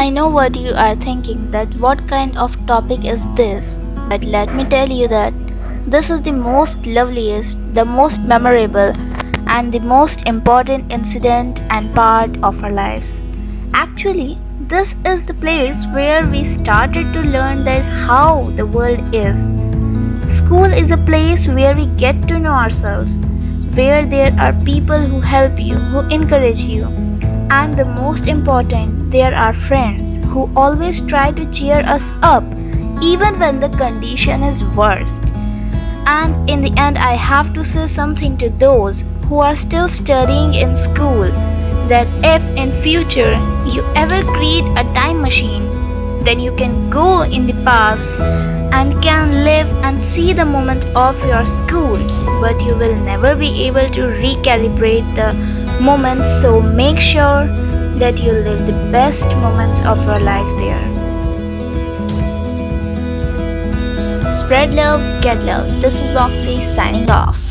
I know what you are thinking that what kind of topic is this? But let me tell you that this is the most loveliest, the most memorable, and the most important incident and part of our lives. Actually, this is the place where we started to learn that how the world is. School is a place where we get to know ourselves, where there are people who help you, who encourage you, and the most important, there are friends who always try to cheer us up even when the condition is worst. And in the end, I have to say something to those who are still studying in school that if in future you ever create a time machine, then you can go in the past and can live and see the moment of your school, but you will never be able to recalibrate the moment. So make sure that you live the best moments of your life there. Spread love, get love. This is Boxie signing off.